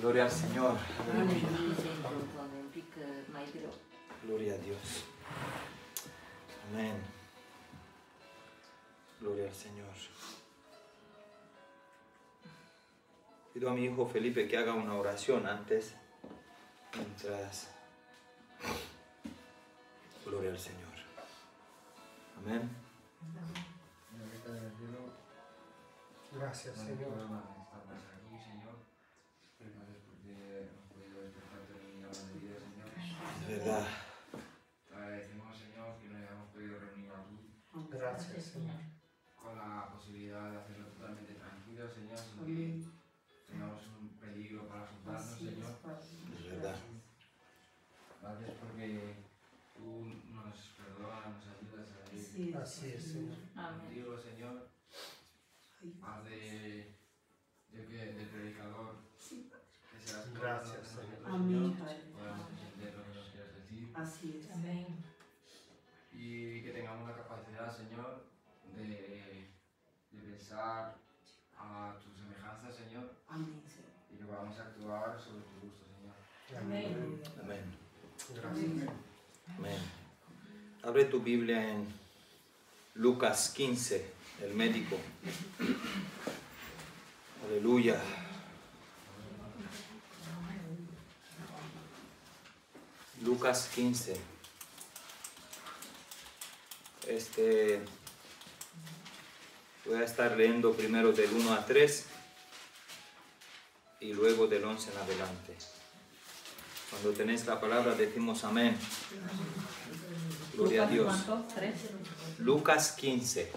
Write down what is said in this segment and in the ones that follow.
Gloria al Señor. Gloria a Dios. Amén. Gloria al Señor. Pido a mi hijo Felipe que haga una oración antes, mientras... Gloria al Señor. Amén. Gracias, Señor. Verdad. Agradecemos, Señor, que nos hayamos podido reunir aquí Gracias, Señor. con la posibilidad de hacerlo totalmente tranquilo, Señor, sin que tengamos un peligro para asustarnos, Señor. Es verdad. Gracias porque tú nos perdonas, nos ayudas a ir Así es, Señor. Contigo, Señor. Haz de, de que, del predicador que seas Gracias, nosotros, Señor. Amén, Señor, Padre. podamos entender lo que nos quieres decir. Así es. Amém. y que tengamos la capacidad, Señor, de, de pensar a tu semejanza, Señor, Amén, Señor. y que podamos actuar sobre tu gusto, Señor. Amén. Amén. Gracias. Amén. Abre tu Biblia en Lucas 15, el médico. Aleluya. Lucas 15. Este voy a estar leyendo primero del 1 a 3 y luego del 11 en adelante. Cuando tenéis la palabra decimos amén. Gloria a Dios. Lucas 15.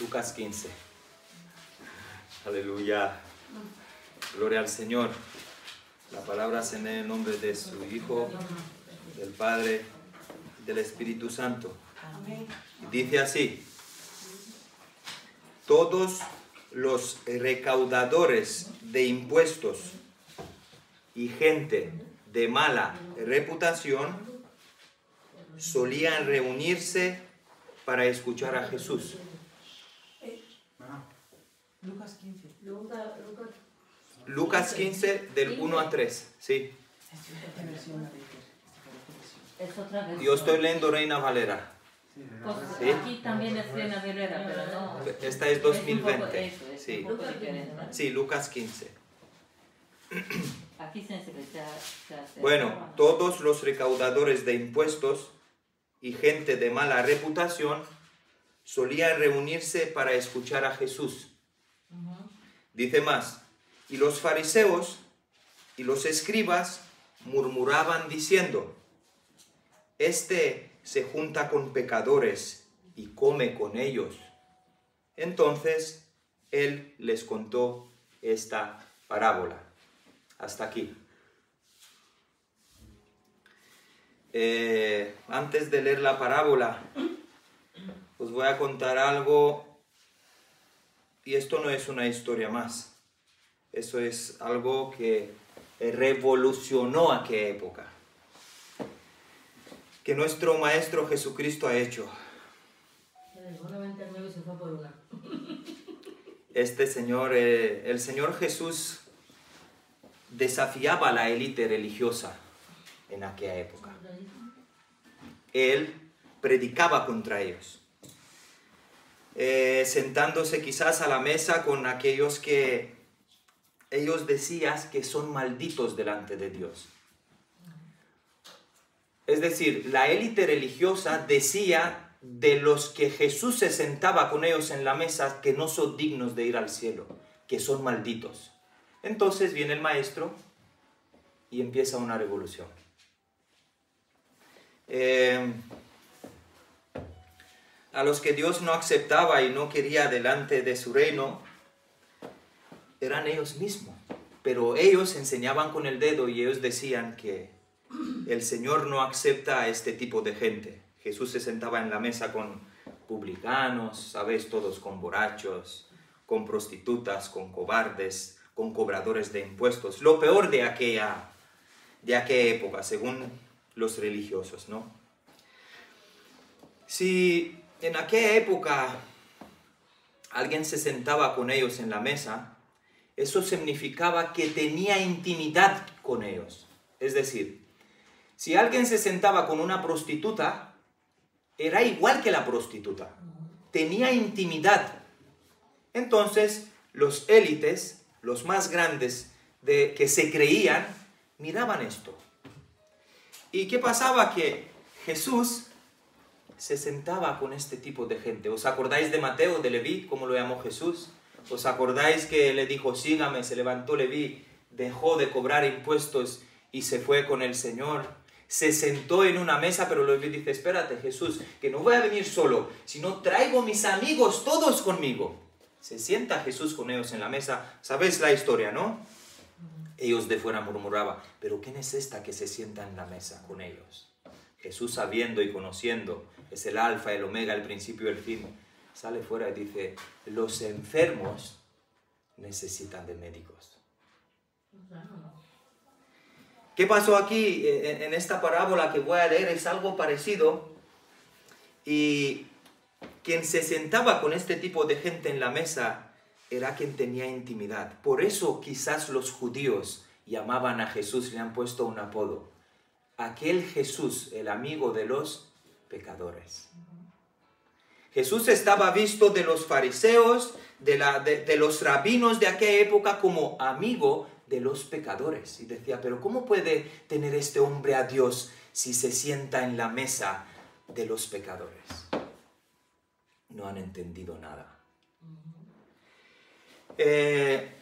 Lucas 15. Aleluya. Gloria al Señor. La palabra se lee en el nombre de su Hijo, del Padre, del Espíritu Santo. Y dice así. Todos los recaudadores de impuestos y gente de mala reputación solían reunirse para escuchar a Jesús. Lucas 15. Lucas 15 del 1 a 3. Sí, yo estoy leyendo Reina Valera. Pues, Sí. Aquí también es Reina Valera, pero no. Esta es Es un poco 2020. eso, es Sí, sí, Lucas 15. Aquí se enseña. se hace- Bueno, todos los recaudadores de impuestos y gente de mala reputación solían reunirse para escuchar a Jesús. Dice más, y los fariseos y los escribas murmuraban diciendo, Este se junta con pecadores y come con ellos. Entonces él les contó esta parábola. Hasta aquí. Eh, antes de leer la parábola, os voy a contar algo, y esto no es una historia más, eso es algo que revolucionó aquella época, que nuestro Maestro Jesucristo ha hecho. Este Señor, eh, el Señor Jesús desafiaba a la élite religiosa en aquella época. Él predicaba contra ellos, Eh, sentándose quizás a la mesa con aquellos que ellos decían que son malditos delante de Dios. Es decir, la élite religiosa decía de los que Jesús se sentaba con ellos en la mesa que no son dignos de ir al cielo, que son malditos. Entonces viene el maestro y empieza una revolución. Eh, a los que Dios no aceptaba y no quería delante de su reino, eran ellos mismos. Pero ellos enseñaban con el dedo y ellos decían que el Señor no acepta a este tipo de gente. Jesús se sentaba en la mesa con publicanos, sabéis, todos con borrachos, con prostitutas, con cobardes, con cobradores de impuestos. Lo peor de aquella, de aquella época, según los religiosos, ¿no? Si en aquella época alguien se sentaba con ellos en la mesa, eso significaba que tenía intimidad con ellos. Es decir, si alguien se sentaba con una prostituta, era igual que la prostituta. Tenía intimidad. Entonces, los élites, los más grandes de, que se creían, miraban esto. ¿Y qué pasaba? Que Jesús se sentaba con este tipo de gente. ¿Os acordáis de Mateo, de Leví, cómo lo llamó Jesús? ¿Os acordáis que le dijo, sígame, se levantó Leví, dejó de cobrar impuestos y se fue con el Señor? Se sentó en una mesa, pero Leví dice, espérate Jesús, que no voy a venir solo, sino traigo mis amigos todos conmigo. Se sienta Jesús con ellos en la mesa. ¿Sabéis la historia, no? Ellos de fuera murmuraban, pero ¿quién es esta que se sienta en la mesa con ellos? Jesús sabiendo y conociendo, es el alfa, el omega, el principio y el fin, sale fuera y dice, los enfermos necesitan de médicos. ¿Qué pasó aquí en en esta parábola que voy a leer? Es algo parecido. Y quien se sentaba con este tipo de gente en la mesa era quien tenía intimidad. Por eso quizás los judíos llamaban a Jesús, le han puesto un apodo. Aquel Jesús, el amigo de los pecadores. Jesús estaba visto de los fariseos, de, la, de, los rabinos de aquella época como amigo de los pecadores. Y decía, pero ¿cómo puede tener este hombre a Dios si se sienta en la mesa de los pecadores? No han entendido nada. Eh,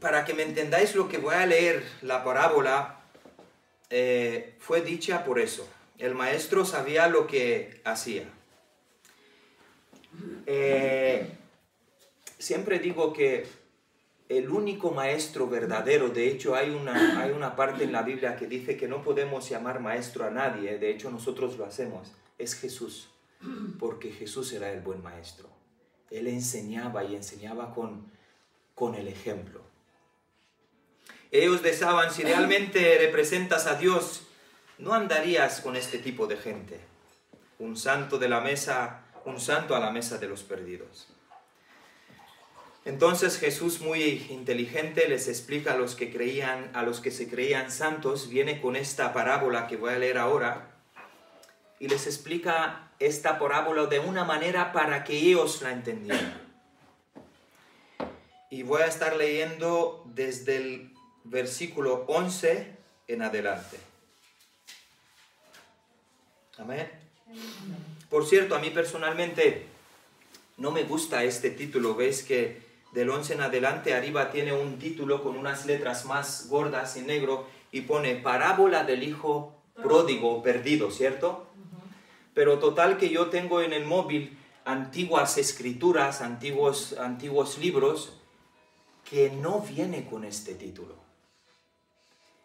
para que me entendáis lo que voy a leer, la parábola eh, fue dicha por eso. El maestro sabía lo que hacía. Eh, siempre digo que el único maestro verdadero, de hecho hay una, hay una parte en la Biblia que dice que no podemos llamar maestro a nadie, de hecho nosotros lo hacemos, es Jesús, porque Jesús era el buen maestro. Él enseñaba y enseñaba con, con el ejemplo. Ellos deseaban, si realmente representas a Dios, no andarías con este tipo de gente. Un santo de la mesa, un santo a la mesa de los perdidos. Entonces Jesús muy inteligente les explica a los que creían, a los que se creían santos, viene con esta parábola que voy a leer ahora y les explica esta parábola de una manera para que ellos la entendieran. Y voy a estar leyendo desde el versículo 11 en adelante. Amén. Por cierto, a mí personalmente no me gusta este título. Veis que del 11 en adelante arriba tiene un título con unas letras más gordas en negro y pone parábola del hijo pródigo perdido, ¿cierto? Pero total que yo tengo en el móvil antiguas escrituras, antiguos, antiguos libros que no viene con este título.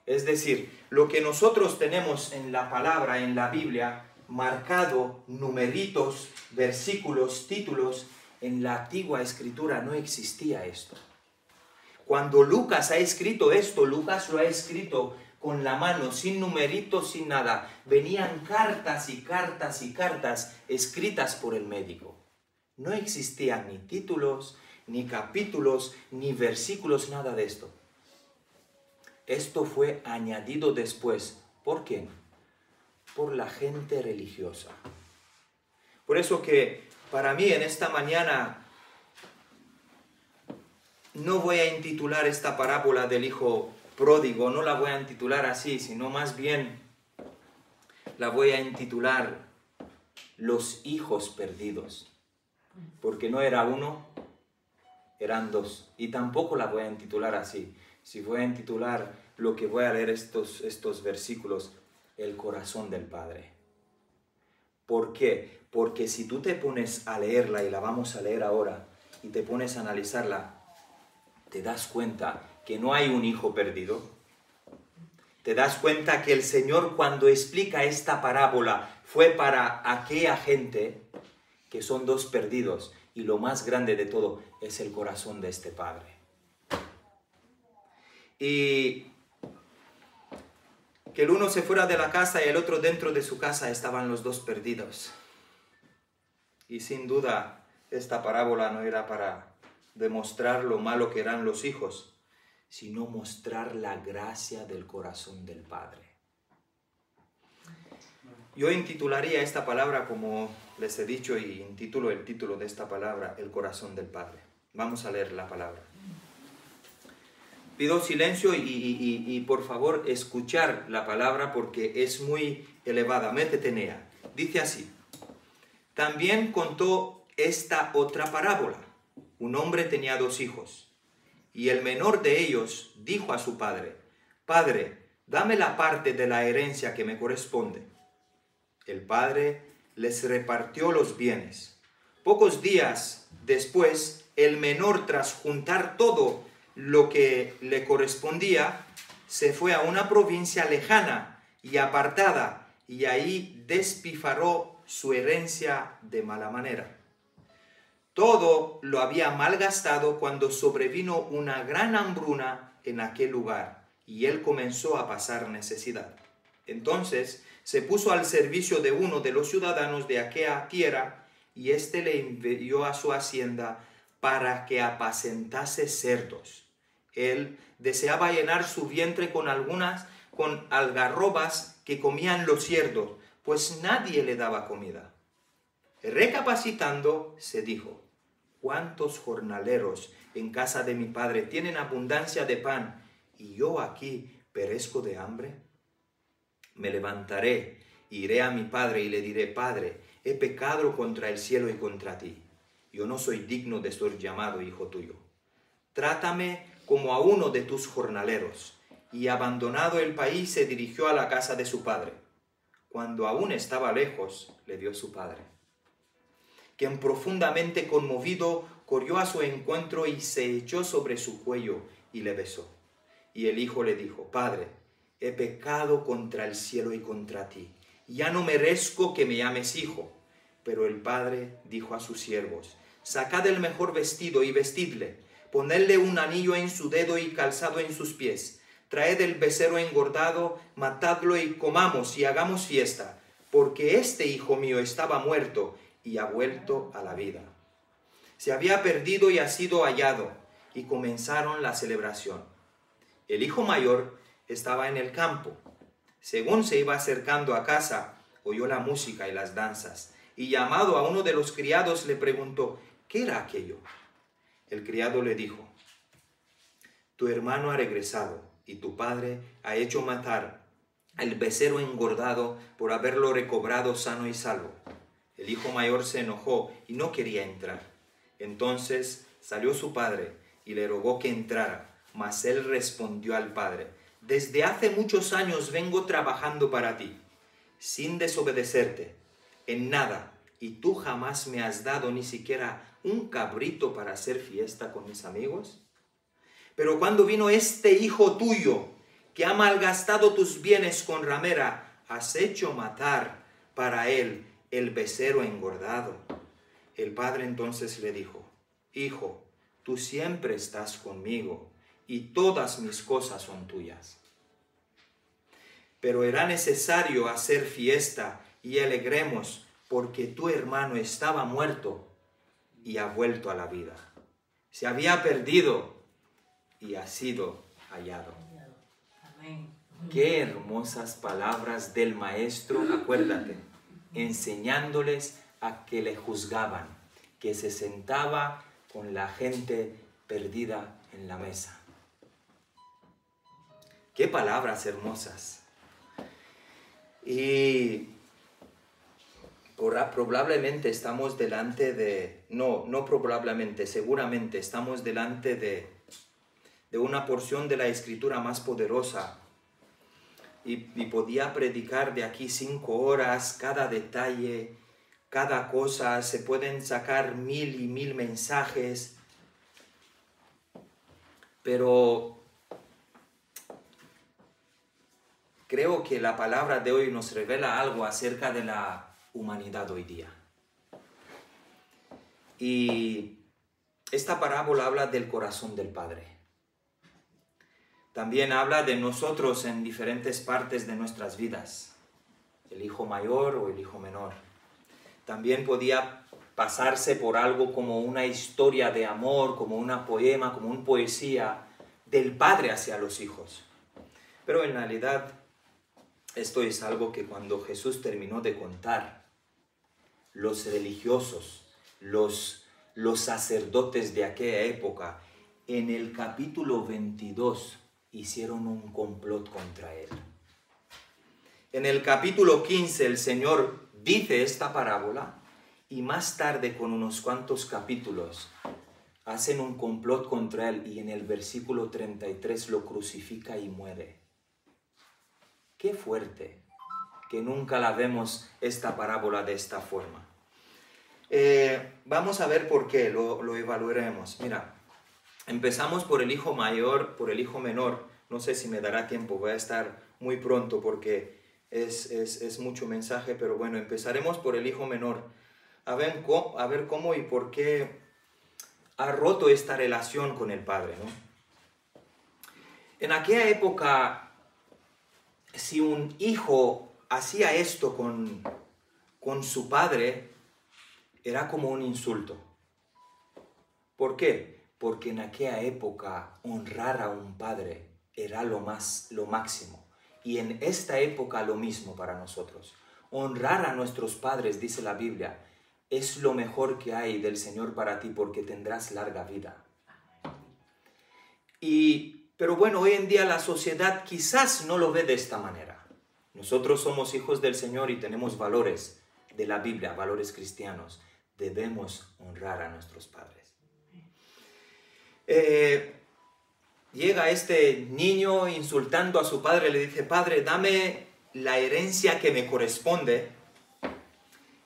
Es decir, lo que nosotros tenemos en la palabra, en la Biblia, marcado, numeritos, versículos, títulos, en la antigua escritura no existía esto. Cuando Lucas ha escrito esto, Lucas lo ha escrito con la mano, sin numeritos, sin nada. Venían cartas y cartas y cartas escritas por el médico. No existían ni títulos, ni capítulos, ni versículos, nada de esto. Esto fue añadido después. ¿Por qué? Por la gente religiosa. Por eso que para mí en esta mañana no voy a intitular esta parábola del hijo pródigo, no la voy a intitular así, sino más bien la voy a intitular Los hijos perdidos. Porque no era uno, eran dos. Y tampoco la voy a intitular así. Si voy a intitular lo que voy a leer estos, estos versículos, El corazón del Padre. ¿Por qué? Porque si tú te pones a leerla, y la vamos a leer ahora, y te pones a analizarla, te das cuenta que no hay un hijo perdido. Te das cuenta que el Señor cuando explica esta parábola fue para aquella gente que son dos perdidos. Y lo más grande de todo es el corazón de este Padre. Y que el uno se fuera de la casa y el otro dentro de su casa estaban los dos perdidos. Y sin duda esta parábola no era para demostrar lo malo que eran los hijos, sino mostrar la gracia del corazón del Padre. Yo intitularía esta palabra como les he dicho y intitulo el título de esta palabra, el corazón del Padre. Vamos a leer la palabra. Pido silencio y, por favor escuchar la palabra porque es muy elevada. Métete en ella. Dice así. También contó esta otra parábola. Un hombre tenía dos hijos y el menor de ellos dijo a su padre, Padre, dame la parte de la herencia que me corresponde. El padre les repartió los bienes. Pocos días después, el menor, tras juntar todo lo que le correspondía, se fue a una provincia lejana y apartada y ahí despifarró su herencia de mala manera. Todo lo había malgastado cuando sobrevino una gran hambruna en aquel lugar y él comenzó a pasar necesidad. Entonces se puso al servicio de uno de los ciudadanos de aquella tierra y éste le envió a su hacienda para que apacentase cerdos. Él deseaba llenar su vientre con algunas, con algarrobas que comían los cerdos, pues nadie le daba comida. Recapacitando, se dijo, ¿cuántos jornaleros en casa de mi padre tienen abundancia de pan y yo aquí perezco de hambre? Me levantaré, iré a mi padre y le diré, Padre, he pecado contra el cielo y contra ti. Yo no soy digno de ser llamado hijo tuyo. Trátame como a uno de tus jornaleros. Y abandonado el país se dirigió a la casa de su padre. Cuando aún estaba lejos, le dio su padre quien profundamente conmovido corrió a su encuentro y se echó sobre su cuello y le besó. Y el hijo le dijo, Padre, he pecado contra el cielo y contra ti. Ya no merezco que me llames hijo. Pero el padre dijo a sus siervos, Sacad el mejor vestido y vestidle, ponedle un anillo en su dedo y calzado en sus pies. Traed el becerro engordado, matadlo y comamos y hagamos fiesta, porque este hijo mío estaba muerto y ha vuelto a la vida. Se había perdido y ha sido hallado, y comenzaron la celebración. El hijo mayor estaba en el campo. Según se iba acercando a casa, oyó la música y las danzas, y llamado a uno de los criados le preguntó, ¿qué era aquello? El criado le dijo, tu hermano ha regresado, y tu padre ha hecho matar el becerro engordado por haberlo recobrado sano y salvo. El hijo mayor se enojó y no quería entrar. Entonces salió su padre y le rogó que entrara, mas él respondió al padre, desde hace muchos años vengo trabajando para ti, sin desobedecerte, en nada, y tú jamás me has dado ni siquiera un cabrito para hacer fiesta con mis amigos. Pero cuando vino este hijo tuyo, que ha malgastado tus bienes con ramera, has hecho matar para él el becerro engordado. El padre entonces le dijo, Hijo, tú siempre estás conmigo y todas mis cosas son tuyas. Pero era necesario hacer fiesta y alegremos porque tu hermano estaba muerto y ha vuelto a la vida. Se había perdido y ha sido hallado. Amén. Qué hermosas palabras del maestro, acuérdate enseñándoles a que le juzgaban, que se sentaba con la gente perdida en la mesa. Qué palabras hermosas. Y probablemente estamos delante de, no, no probablemente, seguramente estamos delante de, de una porción de la escritura más poderosa. Y, y, podía predicar de aquí cinco horas, cada detalle, cada cosa, se pueden sacar mil y mil mensajes, pero creo que la palabra de hoy nos revela algo acerca de la humanidad hoy día. Y esta parábola habla del corazón del Padre. También habla de nosotros en diferentes partes de nuestras vidas, el hijo mayor o el hijo menor. También podía pasarse por algo como una historia de amor, como una poema, como una poesía del padre hacia los hijos. Pero en realidad esto es algo que cuando Jesús terminó de contar, los religiosos, los, los sacerdotes de aquella época, en el capítulo 22 hicieron un complot contra él. En el capítulo 15 el Señor dice esta parábola y más tarde con unos cuantos capítulos hacen un complot contra él y en el versículo 33 lo crucifica y muere. Qué fuerte que nunca la vemos esta parábola de esta forma. Eh, vamos a ver por qué, lo, lo evaluaremos. Mira, empezamos por el hijo mayor, por el hijo menor. No sé si me dará tiempo, voy a estar muy pronto porque es, es, es mucho mensaje, pero bueno, empezaremos por el hijo menor. A ver, cómo, a ver cómo y por qué ha roto esta relación con el padre. ¿no? En aquella época, si un hijo hacía esto con, con su padre, era como un insulto. ¿Por qué? Porque en aquella época honrar a un padre era lo, más, lo máximo. Y en esta época lo mismo para nosotros. Honrar a nuestros padres, dice la Biblia, es lo mejor que hay del Señor para ti porque tendrás larga vida. Y, pero bueno, hoy en día la sociedad quizás no lo ve de esta manera. Nosotros somos hijos del Señor y tenemos valores de la Biblia, valores cristianos. Debemos honrar a nuestros padres. Eh, llega este niño insultando a su padre, le dice, padre, dame la herencia que me corresponde.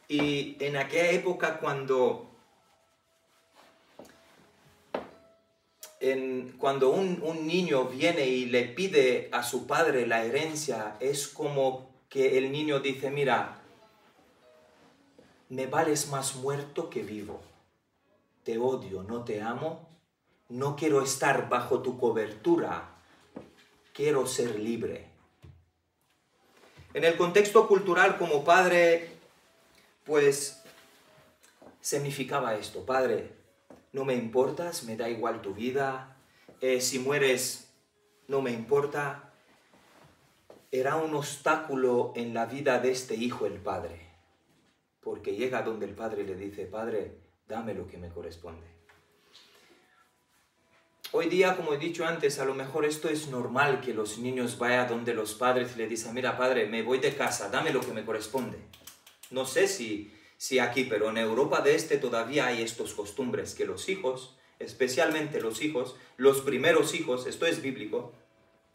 Y en aquella época cuando, cuando un, un niño viene y le pide a su padre la herencia, es como que el niño dice, mira, me vales más muerto que vivo. Te odio, no te amo, no quiero estar bajo tu cobertura, quiero ser libre. En el contexto cultural como padre, pues significaba esto, padre, no me importas, me da igual tu vida, eh, si mueres, no me importa. Era un obstáculo en la vida de este hijo el padre, porque llega donde el padre le dice, padre, dame lo que me corresponde. Hoy día, como he dicho antes, a lo mejor esto es normal que los niños vayan donde los padres y le dicen, mira padre, me voy de casa, dame lo que me corresponde. No sé si, si aquí, pero en Europa de este todavía hay estos costumbres que los hijos, especialmente los hijos, los primeros hijos, esto es bíblico,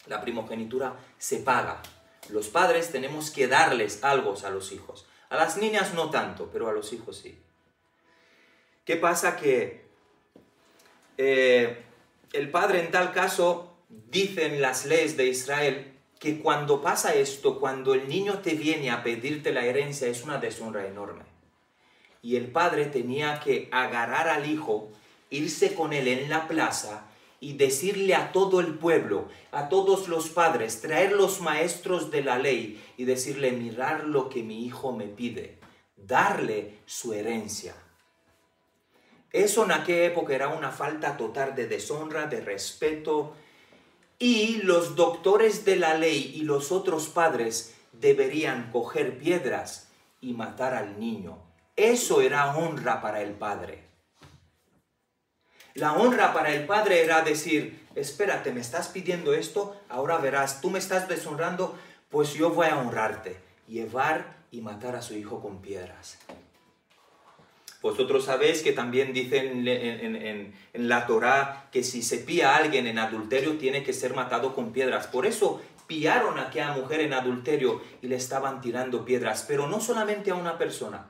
la primogenitura se paga. Los padres tenemos que darles algo a los hijos. A las niñas no tanto, pero a los hijos sí. ¿Qué pasa? Que eh, el padre en tal caso, dicen las leyes de Israel, que cuando pasa esto, cuando el niño te viene a pedirte la herencia, es una deshonra enorme. Y el padre tenía que agarrar al hijo, irse con él en la plaza y decirle a todo el pueblo, a todos los padres, traer los maestros de la ley y decirle, mirar lo que mi hijo me pide, darle su herencia. Eso en aquella época era una falta total de deshonra, de respeto, y los doctores de la ley y los otros padres deberían coger piedras y matar al niño. Eso era honra para el padre. La honra para el padre era decir, espérate, me estás pidiendo esto, ahora verás, tú me estás deshonrando, pues yo voy a honrarte. Llevar y matar a su hijo con piedras. Vosotros sabéis que también dicen en, la Torá que si se pilla a alguien en adulterio tiene que ser matado con piedras. Por eso pillaron a aquella mujer en adulterio y le estaban tirando piedras, pero no solamente a una persona,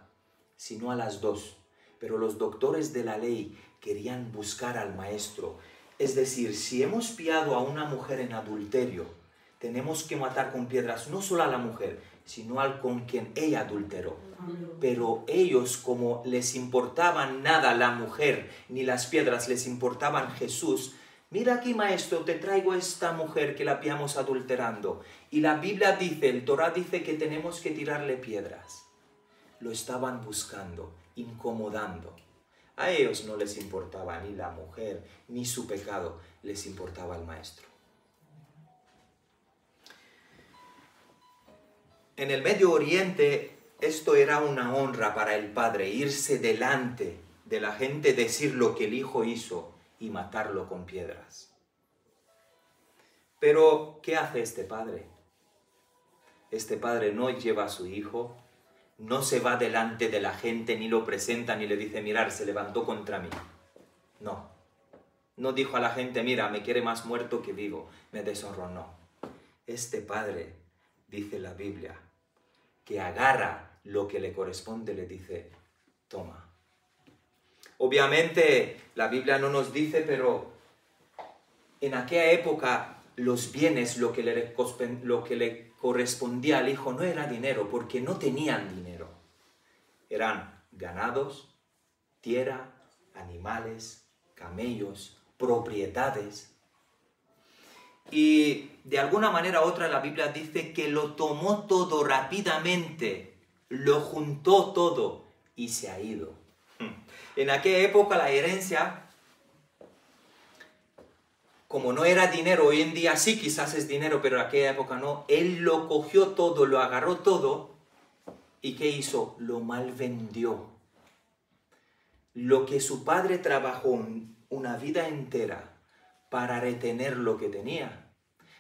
sino a las dos. Pero los doctores de la ley querían buscar al maestro. Es decir, si hemos pillado a una mujer en adulterio, tenemos que matar con piedras no solo a la mujer, sino al con quien ella adulteró. Pero ellos, como les importaban nada la mujer ni las piedras, les importaban Jesús. Mira aquí, maestro, te traigo esta mujer que la pillamos adulterando. Y la Biblia dice, el Torah dice que tenemos que tirarle piedras. Lo estaban buscando. incomodando. A ellos no les importaba ni la mujer, ni su pecado, les importaba el maestro. En el Medio Oriente esto era una honra para el padre, irse delante de la gente, decir lo que el hijo hizo y matarlo con piedras. Pero, ¿qué hace este padre? Este padre no lleva a su hijo, no se va delante de la gente, ni lo presenta, ni le dice, mirar, se levantó contra mí. No. No dijo a la gente, mira, me quiere más muerto que vivo, me deshonró. No. Este padre, dice la Biblia, que agarra lo que le corresponde, le dice, toma. Obviamente la Biblia no nos dice, pero en aquella época los bienes, lo que le, lo que le correspondía al hijo no era dinero, porque no tenían dinero. Eran ganados, tierra, animales, camellos, propiedades. Y de alguna manera u otra la Biblia dice que lo tomó todo rápidamente, lo juntó todo y se ha ido. En aquella época la herencia, como no era dinero, hoy en día sí quizás es dinero, pero en aquella época no, él lo cogió todo, lo agarró todo y ¿qué hizo? Lo mal vendió. Lo que su padre trabajó una vida entera para retener lo que tenía.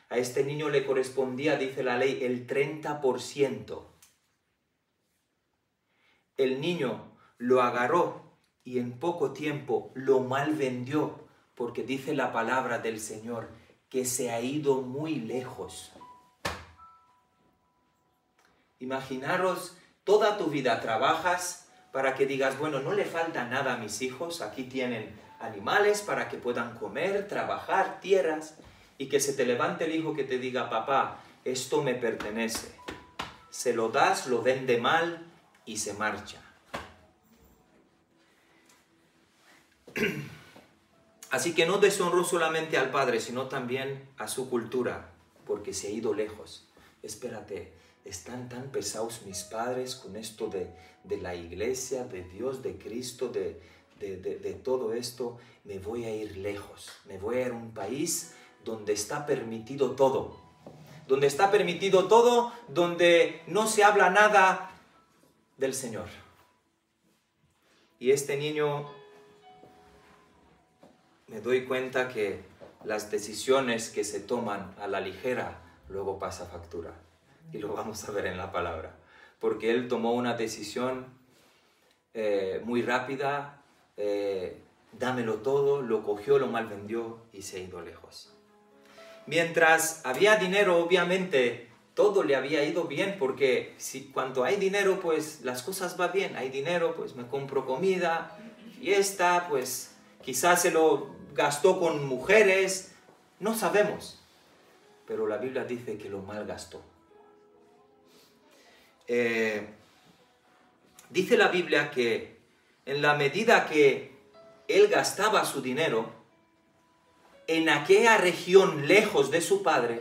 A este niño le correspondía, dice la ley, el 30%. El niño lo agarró y en poco tiempo lo mal vendió, porque dice la palabra del Señor que se ha ido muy lejos. Imaginaros, toda tu vida trabajas para que digas, bueno, no le falta nada a mis hijos, aquí tienen animales para que puedan comer, trabajar, tierras, y que se te levante el hijo que te diga, papá, esto me pertenece. Se lo das, lo vende mal y se marcha. Así que no deshonró solamente al padre, sino también a su cultura, porque se ha ido lejos. Espérate, están tan pesados mis padres con esto de, de la iglesia, de Dios, de Cristo, de, de, de, todo esto, me voy a ir lejos. Me voy a ir a un país donde está permitido todo. Donde está permitido todo, donde no se habla nada del Señor. Y este niño me doy cuenta que las decisiones que se toman a la ligera luego pasa factura. Y lo vamos a ver en la palabra. Porque él tomó una decisión eh, muy rápida, eh, dámelo todo, lo cogió, lo mal vendió y se ha ido lejos. Mientras había dinero, obviamente, todo le había ido bien, porque si cuando hay dinero, pues las cosas van bien. Hay dinero, pues me compro comida, fiesta, pues quizás se lo gastó con mujeres, no sabemos. Pero la Biblia dice que lo malgastó. Eh, dice la Biblia que en la medida que él gastaba su dinero, en aquella región lejos de su padre,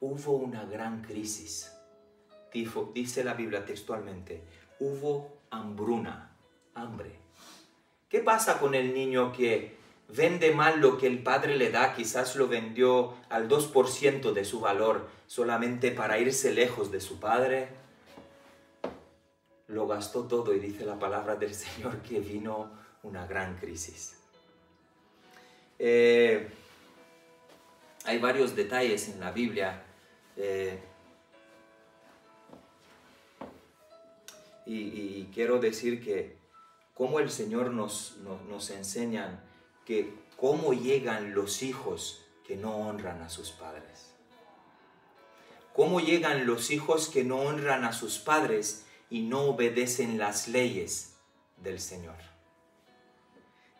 hubo una gran crisis. Dice la Biblia textualmente, hubo hambruna, hambre. ¿Qué pasa con el niño que vende mal lo que el padre le da, quizás lo vendió al 2% de su valor solamente para irse lejos de su padre, lo gastó todo y dice la palabra del Señor que vino una gran crisis. Eh, hay varios detalles en la Biblia eh, y, quiero decir que cómo el Señor nos, nos, nos enseña que cómo llegan los hijos que no honran a sus padres. Cómo llegan los hijos que no honran a sus padres y no obedecen las leyes del Señor.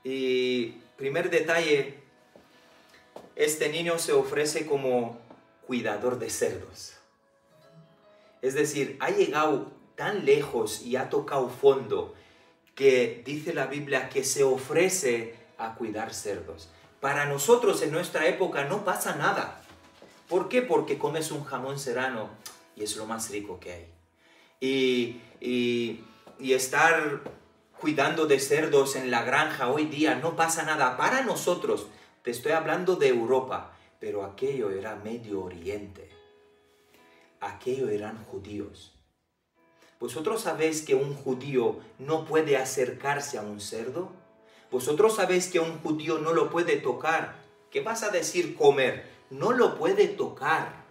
Y primer detalle, este niño se ofrece como cuidador de cerdos. Es decir, ha llegado tan lejos y ha tocado fondo que dice la Biblia que se ofrece a cuidar cerdos. Para nosotros en nuestra época no pasa nada. ¿Por qué? Porque comes un jamón serrano y es lo más rico que hay. Y, y, y estar cuidando de cerdos en la granja hoy día, no pasa nada. Para nosotros, te estoy hablando de Europa, pero aquello era Medio Oriente. Aquello eran judíos. ¿Vosotros sabéis que un judío no puede acercarse a un cerdo? ¿Vosotros sabéis que un judío no lo puede tocar? ¿Qué vas a decir comer? No lo puede tocar.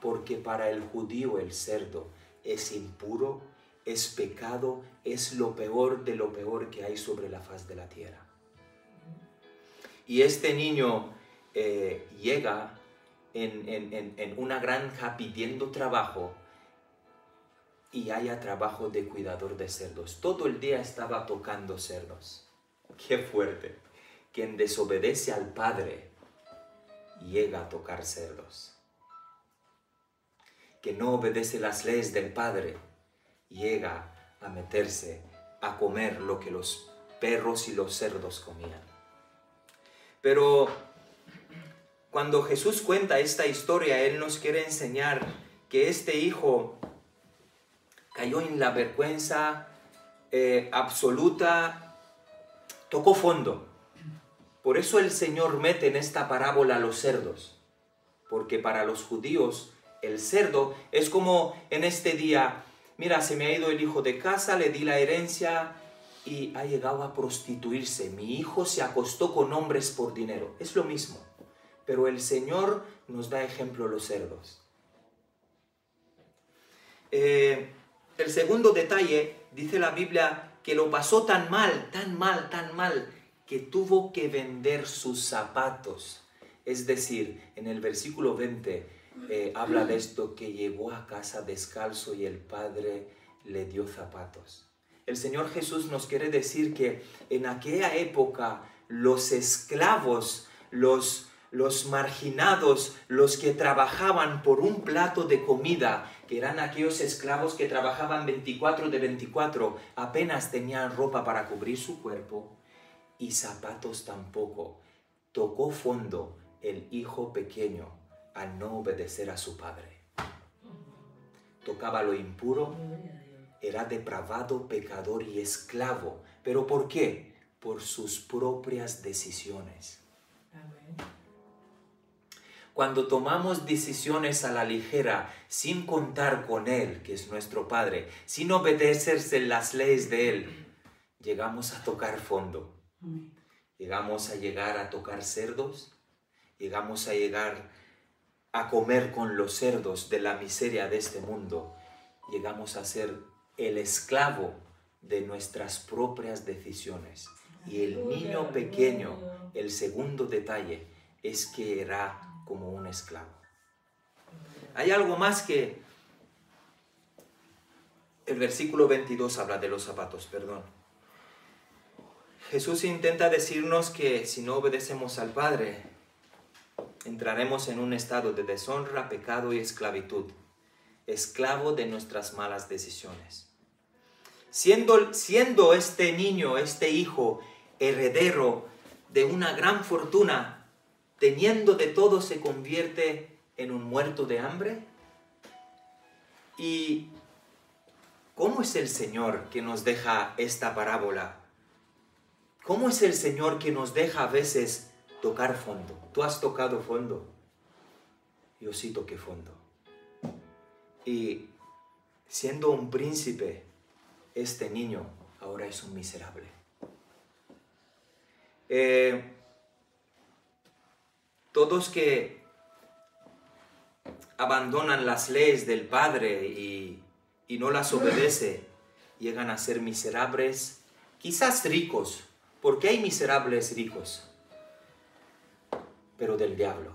Porque para el judío el cerdo es impuro, es pecado, es lo peor de lo peor que hay sobre la faz de la tierra. Y este niño eh, llega en- en una granja pidiendo trabajo y haya trabajo de cuidador de cerdos. Todo el día estaba tocando cerdos. Qué fuerte. Quien desobedece al Padre llega a tocar cerdos. Que no obedece las leyes del Padre llega a meterse a comer lo que los perros y los cerdos comían. Pero cuando Jesús cuenta esta historia, Él nos quiere enseñar que este hijo cayó en la vergüenza eh, absoluta, tocó fondo. Por eso el Señor mete en esta parábola a los cerdos, porque para los judíos el cerdo es como en este día, mira, se me ha ido el hijo de casa, le di la herencia y ha llegado a prostituirse. Mi hijo se acostó con hombres por dinero. Es lo mismo. Pero el Señor nos da ejemplo los cerdos. Eh, el segundo detalle, dice la Biblia, que lo pasó tan mal, tan mal, tan mal, que tuvo que vender sus zapatos. Es decir, en el versículo 20 eh, habla de esto, que llegó a casa descalzo y el Padre le dio zapatos. El Señor Jesús nos quiere decir que en aquella época los esclavos, los, los marginados, los que trabajaban por un plato de comida, que eran aquellos esclavos que trabajaban 24 de 24, apenas tenían ropa para cubrir su cuerpo y zapatos tampoco. Tocó fondo el hijo pequeño al no obedecer a su padre. Tocaba lo impuro, era depravado, pecador y esclavo. ¿Pero por qué? Por sus propias decisiones. Cuando tomamos decisiones a la ligera, sin contar con Él, que es nuestro Padre, sin obedecerse las leyes de Él, llegamos a tocar fondo. Llegamos a llegar a tocar cerdos, llegamos a llegar a comer con los cerdos de la miseria de este mundo, llegamos a ser el esclavo de nuestras propias decisiones. Y el niño pequeño, el segundo detalle, es que era como un esclavo. Hay algo más que el versículo 22 habla de los zapatos, perdón. Jesús intenta decirnos que si no obedecemos al Padre, entraremos en un estado de deshonra, pecado y esclavitud, esclavo de nuestras malas decisiones. Siendo, siendo este niño, este hijo, heredero de una gran fortuna, teniendo de todo, se convierte en un muerto de hambre. ¿Y cómo es el Señor que nos deja esta parábola? ¿Cómo es el Señor que nos deja a veces tocar fondo? ¿Tú has tocado fondo? Yo sí toqué fondo. Y siendo un príncipe, este niño ahora es un miserable. Eh, todos que abandonan las leyes del Padre y, no las obedece, llegan a ser miserables, quizás ricos, porque hay miserables ricos, pero del diablo.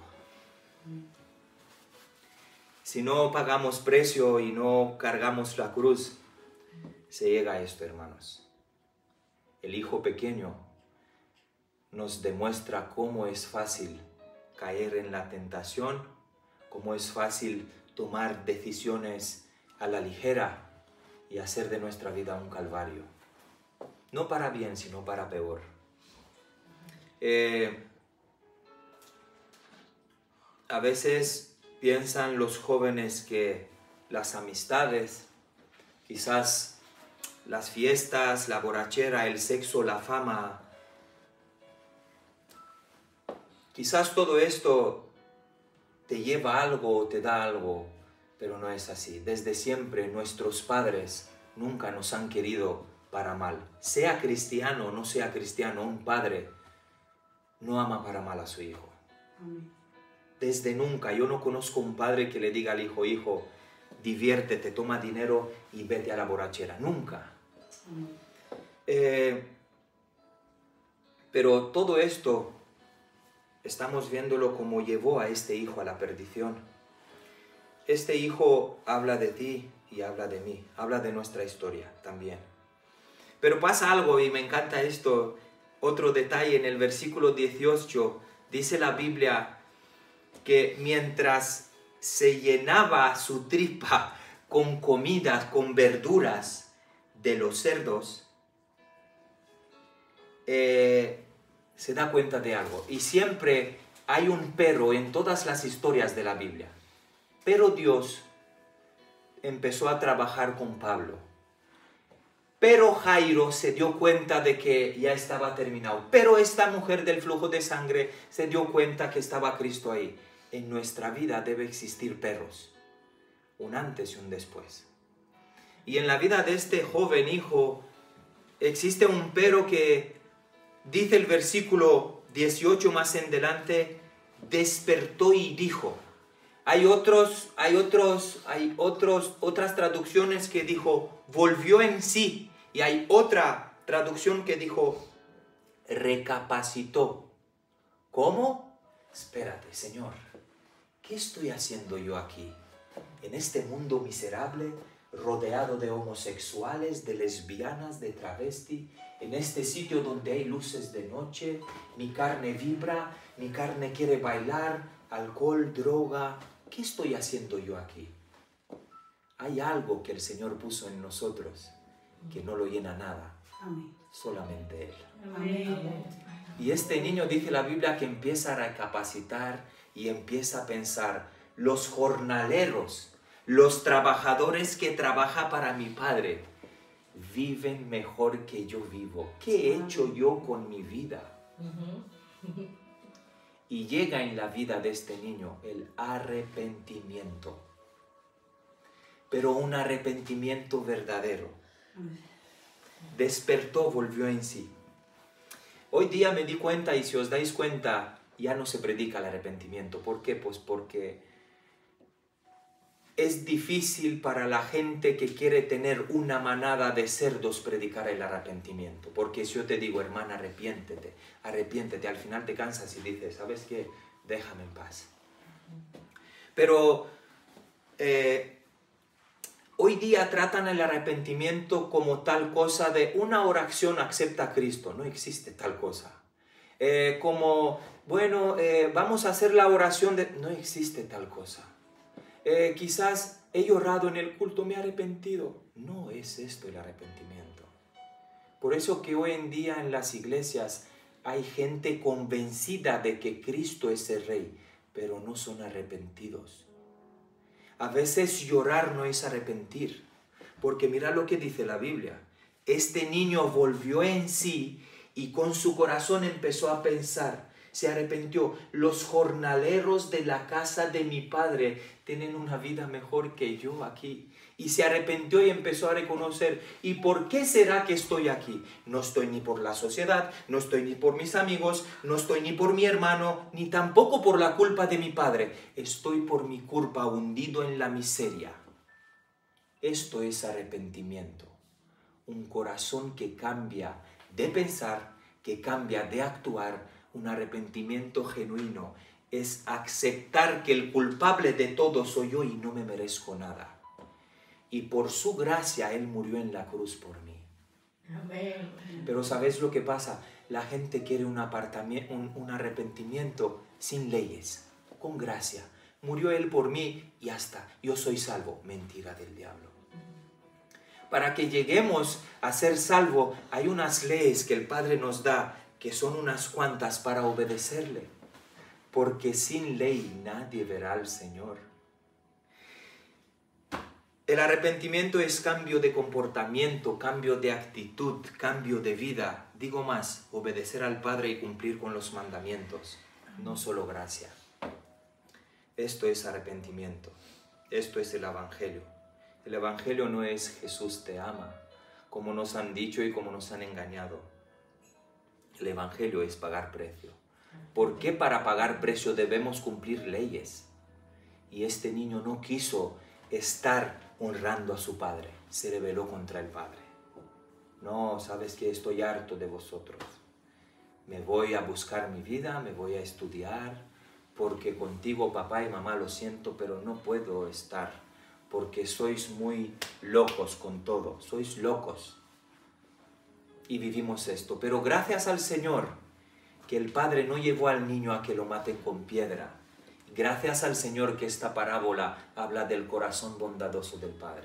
Si no pagamos precio y no cargamos la cruz, se llega a esto, hermanos. El hijo pequeño nos demuestra cómo es fácil caer en la tentación, cómo es fácil tomar decisiones a la ligera y hacer de nuestra vida un calvario. No para bien, sino para peor. Eh, a veces piensan los jóvenes que las amistades, quizás las fiestas, la borrachera, el sexo, la fama. Quizás todo esto te lleva a algo o te da algo, pero no es así. Desde siempre nuestros padres nunca nos han querido para mal. Sea cristiano o no sea cristiano, un padre no ama para mal a su hijo. Desde nunca yo no conozco un padre que le diga al hijo, hijo, diviértete, toma dinero y vete a la borrachera. Nunca. Eh, pero todo esto estamos viéndolo como llevó a este hijo a la perdición. Este hijo habla de ti y habla de mí, habla de nuestra historia también. Pero pasa algo y me encanta esto, otro detalle en el versículo 18, dice la Biblia que mientras se llenaba su tripa con comidas, con verduras de los cerdos, eh, se da cuenta de algo. Y siempre hay un pero en todas las historias de la Biblia. Pero Dios empezó a trabajar con Pablo. Pero Jairo se dio cuenta de que ya estaba terminado. Pero esta mujer del flujo de sangre se dio cuenta que estaba Cristo ahí. En nuestra vida debe existir perros. Un antes y un después. Y en la vida de este joven hijo existe un pero que dice el versículo 18 más en delante, despertó y dijo. Hay otros, hay otros, hay otros, otras traducciones que dijo volvió en sí y hay otra traducción que dijo recapacitó. ¿Cómo? Espérate, Señor. ¿Qué estoy haciendo yo aquí? En este mundo miserable, rodeado de homosexuales, de lesbianas, de travesti, en este sitio donde hay luces de noche, mi carne vibra, mi carne quiere bailar, alcohol, droga. ¿Qué estoy haciendo yo aquí? Hay algo que el Señor puso en nosotros que no lo llena nada, Amén. solamente Él. Amén. Y este niño dice la Biblia que empieza a recapacitar y empieza a pensar, los jornaleros, los trabajadores que trabajan para mi Padre, viven mejor que yo vivo. ¿Qué he hecho yo con mi vida? Y llega en la vida de este niño el arrepentimiento, pero un arrepentimiento verdadero. Despertó, volvió en sí. Hoy día me di cuenta y si os dais cuenta, ya no se predica el arrepentimiento. ¿Por qué? Pues porque es difícil para la gente que quiere tener una manada de cerdos predicar el arrepentimiento. Porque si yo te digo, hermana, arrepiéntete, arrepiéntete, al final te cansas y dices, ¿sabes qué? Déjame en paz. Pero eh, hoy día tratan el arrepentimiento como tal cosa de una oración acepta a Cristo. No existe tal cosa. Eh, como, bueno, eh, vamos a hacer la oración de... No existe tal cosa. Eh, quizás he llorado en el culto, me he arrepentido. No es esto el arrepentimiento. Por eso que hoy en día en las iglesias hay gente convencida de que Cristo es el Rey, pero no son arrepentidos. A veces llorar no es arrepentir, porque mira lo que dice la Biblia. Este niño volvió en sí y con su corazón empezó a pensar, se arrepintió. Los jornaleros de la casa de mi padre tienen una vida mejor que yo aquí. Y se arrepintió y empezó a reconocer, ¿y por qué será que estoy aquí? No estoy ni por la sociedad, no estoy ni por mis amigos, no estoy ni por mi hermano, ni tampoco por la culpa de mi padre. Estoy por mi culpa hundido en la miseria. Esto es arrepentimiento. Un corazón que cambia de pensar, que cambia de actuar, un arrepentimiento genuino es aceptar que el culpable de todo soy yo y no me merezco nada. Y por su gracia Él murió en la cruz por mí. Pero ¿sabes lo que pasa? La gente quiere un, un, un arrepentimiento sin leyes, con gracia. Murió Él por mí y hasta, yo soy salvo. Mentira del diablo. Para que lleguemos a ser salvo, hay unas leyes que el Padre nos da, que son unas cuantas para obedecerle. Porque sin ley nadie verá al Señor. El arrepentimiento es cambio de comportamiento, cambio de actitud, cambio de vida. Digo más, obedecer al Padre y cumplir con los mandamientos, no solo gracia. Esto es arrepentimiento. Esto es el Evangelio. El Evangelio no es Jesús te ama, como nos han dicho y como nos han engañado. El Evangelio es pagar precio. ¿Por qué para pagar precio debemos cumplir leyes? Y este niño no quiso estar honrando a su padre, se rebeló contra el padre. No, sabes que estoy harto de vosotros. Me voy a buscar mi vida, me voy a estudiar, porque contigo papá y mamá lo siento, pero no puedo estar, porque sois muy locos con todo, sois locos. Y vivimos esto, pero gracias al Señor, que el Padre no llevó al niño a que lo maten con piedra. Gracias al Señor que esta parábola habla del corazón bondadoso del Padre.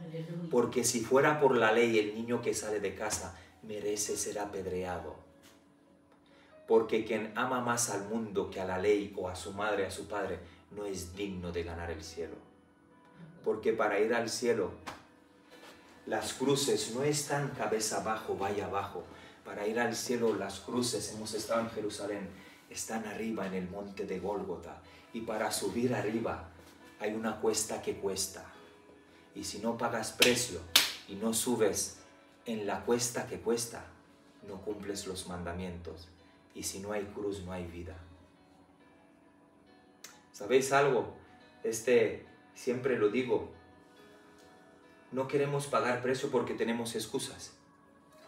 Aleluya. Porque si fuera por la ley el niño que sale de casa merece ser apedreado. Porque quien ama más al mundo que a la ley o a su madre, a su padre, no es digno de ganar el cielo. Porque para ir al cielo, las cruces no están cabeza abajo, vaya abajo. Para ir al cielo, las cruces, hemos estado en Jerusalén, están arriba en el monte de Gólgota. Y para subir arriba hay una cuesta que cuesta. Y si no pagas precio y no subes en la cuesta que cuesta, no cumples los mandamientos. Y si no hay cruz, no hay vida. ¿Sabéis algo? Este, siempre lo digo, no queremos pagar precio porque tenemos excusas.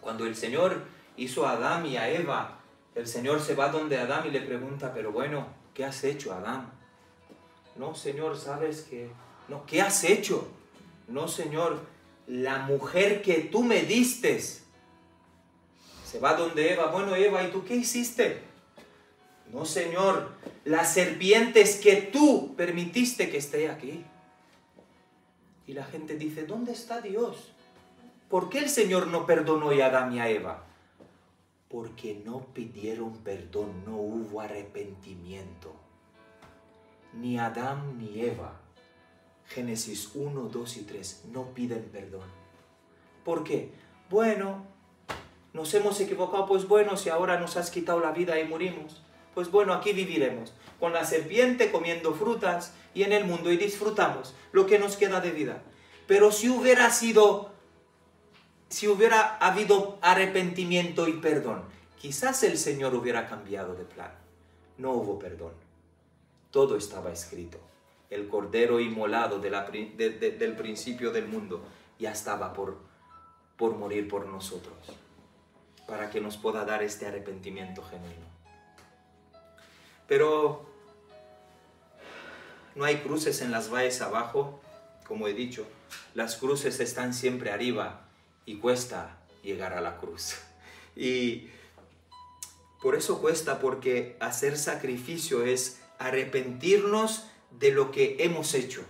Cuando el Señor hizo a Adán y a Eva, el Señor se va donde Adán y le pregunta, pero bueno, ¿qué has hecho, Adán? No, Señor, sabes que... No, ¿qué has hecho? No, Señor, la mujer que tú me diste. Se va donde Eva, bueno, Eva, ¿y tú qué hiciste? No, Señor, las serpientes que tú permitiste que esté aquí. Y la gente dice, ¿dónde está Dios? ¿Por qué el Señor no perdonó a Adán y a Eva? Porque no pidieron perdón, no hubo arrepentimiento. Ni Adán ni Eva. Génesis 1, 2 y 3 no piden perdón. ¿Por qué? Bueno, nos hemos equivocado, pues bueno, si ahora nos has quitado la vida y morimos, pues bueno, aquí viviremos, con la serpiente comiendo frutas y en el mundo y disfrutamos lo que nos queda de vida. Pero si hubiera sido, si hubiera habido arrepentimiento y perdón, quizás el Señor hubiera cambiado de plan. No hubo perdón. Todo estaba escrito. El cordero inmolado del principio del mundo ya estaba por, por morir por nosotros, para que nos pueda dar este arrepentimiento genuino. Pero no hay cruces en las valles abajo, como he dicho. Las cruces están siempre arriba y cuesta llegar a la cruz. Y por eso cuesta, porque hacer sacrificio es arrepentirnos de lo que hemos hecho.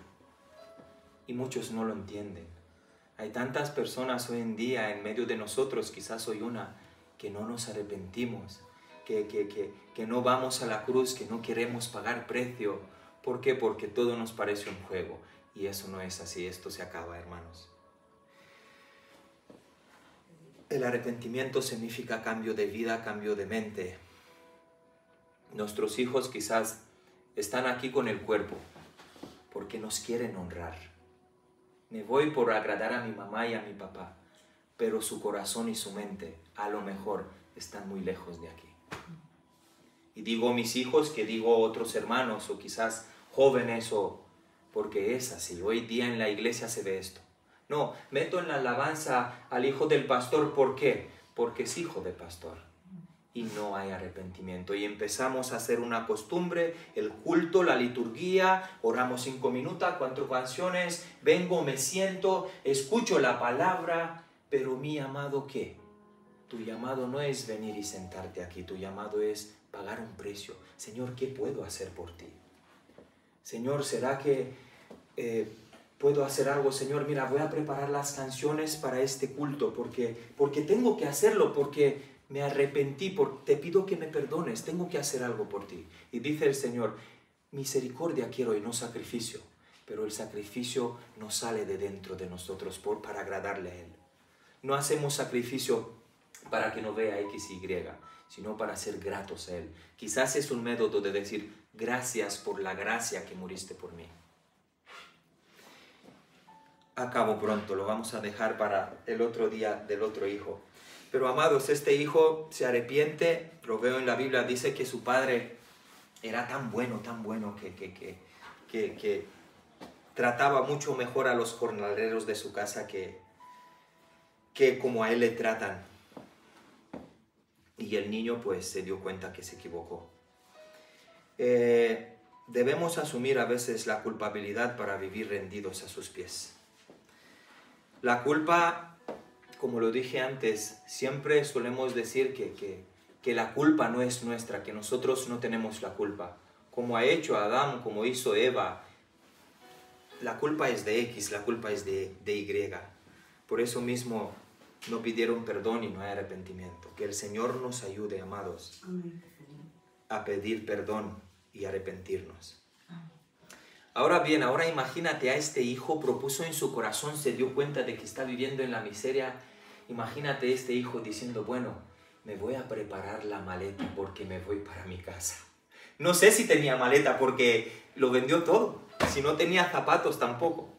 Y muchos no lo entienden. Hay tantas personas hoy en día en medio de nosotros, quizás soy una, que no nos arrepentimos, que, que, que, que no vamos a la cruz, que no queremos pagar precio. ¿Por qué? Porque todo nos parece un juego. Y eso no es así, esto se acaba, hermanos. El arrepentimiento significa cambio de vida, cambio de mente. Nuestros hijos quizás están aquí con el cuerpo porque nos quieren honrar. Me voy por agradar a mi mamá y a mi papá, pero su corazón y su mente a lo mejor están muy lejos de aquí. Y digo mis hijos que digo otros hermanos o quizás jóvenes o porque es así. Hoy día en la iglesia se ve esto. No, meto en la alabanza al hijo del pastor. ¿Por qué? Porque es hijo de pastor. Y no hay arrepentimiento. Y empezamos a hacer una costumbre, el culto, la liturgia, oramos cinco minutos, cuatro canciones, vengo, me siento, escucho la palabra, pero mi llamado qué? Tu llamado no es venir y sentarte aquí, tu llamado es pagar un precio. Señor, ¿qué puedo hacer por ti? Señor, ¿será que eh, puedo hacer algo? Señor, mira, voy a preparar las canciones para este culto porque, porque tengo que hacerlo, porque me arrepentí, por, te pido que me perdones, tengo que hacer algo por ti. Y dice el Señor, misericordia quiero y no sacrificio. pero el sacrificio no sale de dentro de nosotros por, para agradarle a Él. No hacemos sacrificio para que no vea X y sino para ser gratos a Él. Quizás es un método de decir, gracias por la gracia que muriste por mí. Acabo pronto, lo vamos a dejar para el otro día del otro hijo. Pero amados, este hijo se arrepiente, lo veo en la Biblia, dice que su padre era tan bueno, tan bueno, que, que, que, que, que trataba mucho mejor a los jornaleros de su casa que, que como a él le tratan. Y el niño pues se dio cuenta que se equivocó. Eh, debemos asumir a veces la culpabilidad para vivir rendidos a sus pies. La culpa, como lo dije antes, siempre solemos decir que, que, que la culpa no es nuestra, que nosotros no tenemos la culpa. Como ha hecho Adán, como hizo Eva, la culpa es de X, la culpa es de, de Y. Por eso mismo no pidieron perdón y no hay arrepentimiento. Que el Señor nos ayude, amados, a pedir perdón y arrepentirnos. Ahora bien, ahora imagínate a este hijo, propuso en su corazón, se dio cuenta de que está viviendo en la miseria. Imagínate este hijo diciendo, bueno, me voy a preparar la maleta porque me voy para mi casa. No sé si tenía maleta porque lo vendió todo, si no tenía zapatos tampoco.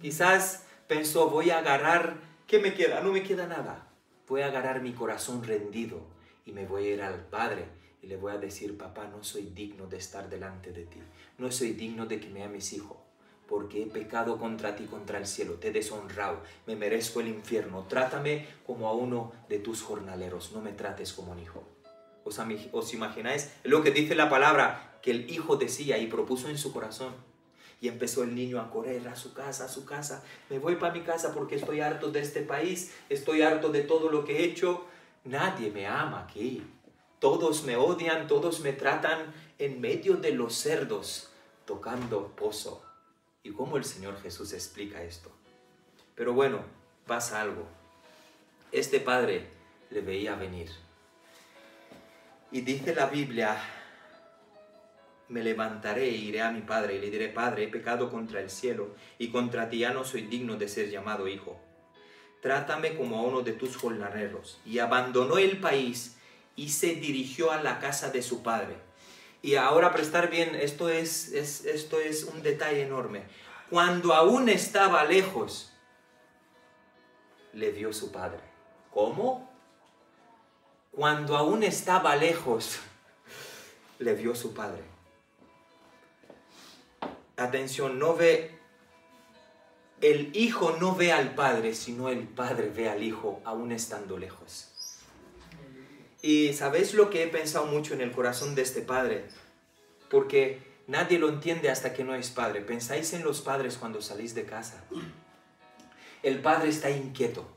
Quizás pensó, voy a agarrar, ¿qué me queda? No me queda nada. Voy a agarrar mi corazón rendido y me voy a ir al Padre y le voy a decir, papá, no soy digno de estar delante de ti. No soy digno de que me ames, hijo, porque he pecado contra ti, contra el cielo, te he deshonrado, me merezco el infierno. Trátame como a uno de tus jornaleros, no me trates como un hijo. ¿Os, os imagináis? Lo que dice la palabra que el hijo decía y propuso en su corazón. Y empezó el niño a correr a su casa, a su casa. Me voy para mi casa porque estoy harto de este país, estoy harto de todo lo que he hecho. Nadie me ama aquí. Todos me odian, todos me tratan en medio de los cerdos, tocando pozo. ¿Y cómo el Señor Jesús explica esto? Pero bueno, pasa algo. Este padre le veía venir. Y dice la Biblia, me levantaré e iré a mi padre y le diré, Padre, he pecado contra el cielo y contra ti ya no soy digno de ser llamado hijo. Trátame como a uno de tus jornaleros. Y abandonó el país y se dirigió a la casa de su padre. Y ahora prestar bien, esto es, es, esto es un detalle enorme. Cuando aún estaba lejos, le dio su padre. ¿Cómo? Cuando aún estaba lejos, le vio su padre. Atención, no ve, el hijo no ve al padre, sino el padre ve al hijo aún estando lejos. Y sabéis lo que he pensado mucho en el corazón de este padre, porque nadie lo entiende hasta que no es padre. Pensáis en los padres cuando salís de casa. El padre está inquieto.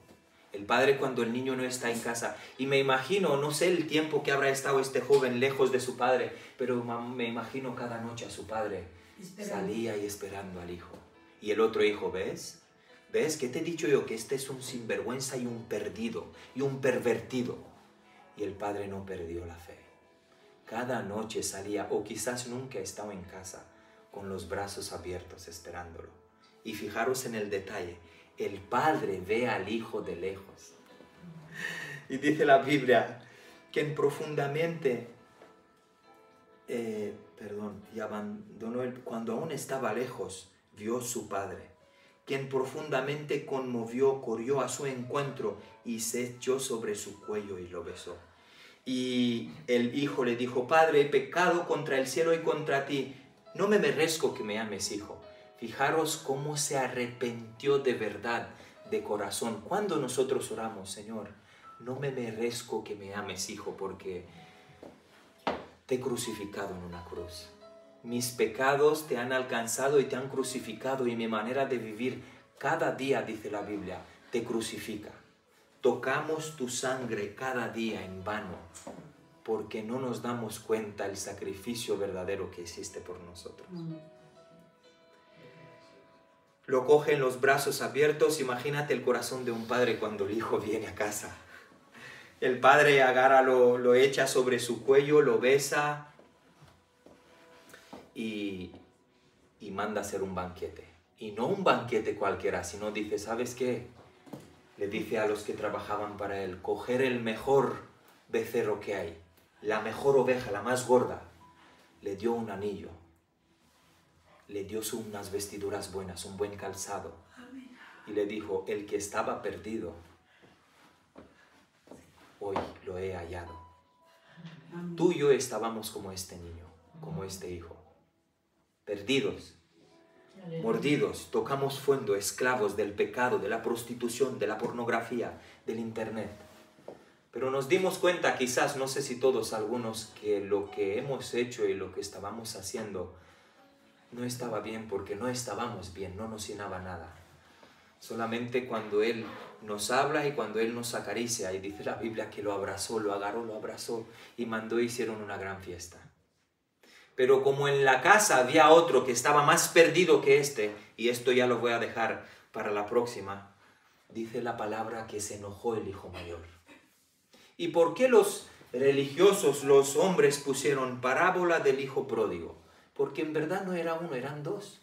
El padre cuando el niño no está en casa. Y me imagino, no sé el tiempo que habrá estado este joven lejos de su padre, pero me imagino cada noche a su padre salía y esperando al hijo. Y el otro hijo, ¿ves? ¿Ves? ¿Qué te he dicho yo? Que este es un sinvergüenza y un perdido y un pervertido. Y el padre no perdió la fe. Cada noche salía, o quizás nunca estaba en casa, con los brazos abiertos esperándolo. Y fijaros en el detalle, el padre ve al hijo de lejos. Y dice la Biblia, quien profundamente, eh, perdón, y abandonó el, cuando aún estaba lejos, vio su padre, quien profundamente conmovió, corrió a su encuentro y se echó sobre su cuello y lo besó. Y el hijo le dijo, Padre, he pecado contra el cielo y contra ti, no me merezco que me ames, hijo. Fijaros cómo se arrepintió de verdad, de corazón. Cuando nosotros oramos, Señor, no me merezco que me ames, hijo, porque te he crucificado en una cruz. Mis pecados te han alcanzado y te han crucificado y mi manera de vivir cada día, dice la Biblia, te crucifica. Tocamos tu sangre cada día en vano porque no nos damos cuenta el sacrificio verdadero que hiciste por nosotros. Lo coge en los brazos abiertos, imagínate el corazón de un padre cuando el hijo viene a casa. El padre agarra, lo, lo echa sobre su cuello, lo besa y, y manda hacer un banquete. Y no un banquete cualquiera, sino dice, ¿sabes qué? Le dice a los que trabajaban para él, coger el mejor becerro que hay, la mejor oveja, la más gorda. Le dio un anillo, le dio unas vestiduras buenas, un buen calzado. Y le dijo, el que estaba perdido, hoy lo he hallado. Tú y yo estábamos como este niño, como este hijo, perdidos, mordidos, tocamos fondo, esclavos del pecado, de la prostitución, de la pornografía, del internet. Pero nos dimos cuenta, quizás, no sé si todos, algunos, que lo que hemos hecho y lo que estábamos haciendo no estaba bien porque no estábamos bien, no nos llenaba nada. Solamente cuando Él nos habla y cuando Él nos acaricia, y dice la Biblia que lo abrazó, lo agarró, lo abrazó y mandó y hicieron una gran fiesta. Pero como en la casa había otro que estaba más perdido que este, y esto ya lo voy a dejar para la próxima, dice la palabra que se enojó el hijo mayor. ¿Y por qué los religiosos, los hombres, pusieron parábola del hijo pródigo? Porque en verdad no era uno, eran dos.